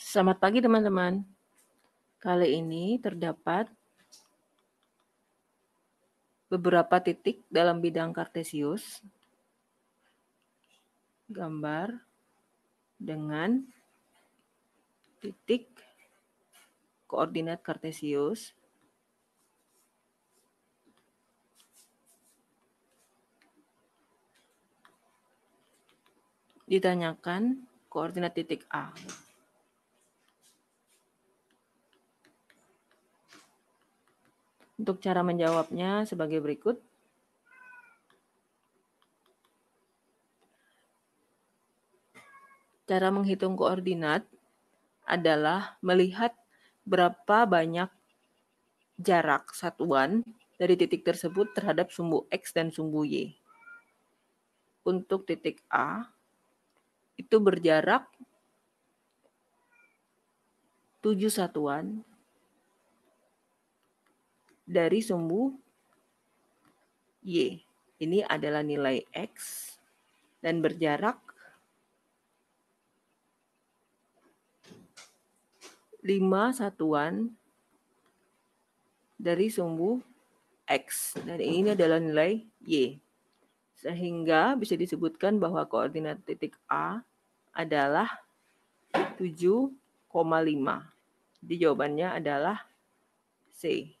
Selamat pagi teman-teman. Kali ini terdapat beberapa titik dalam bidang kartesius. Gambar dengan titik koordinat kartesius. Ditanyakan koordinat titik A. Untuk cara menjawabnya sebagai berikut. Cara menghitung koordinat adalah melihat berapa banyak jarak satuan dari titik tersebut terhadap sumbu X dan sumbu Y. Untuk titik A, itu berjarak 7 satuan dari sumbu Y. Ini adalah nilai X dan berjarak 5 satuan dari sumbu X. Dan ini adalah nilai Y. Sehingga bisa disebutkan bahwa koordinat titik A adalah 7,5. Jadi jawabannya adalah C.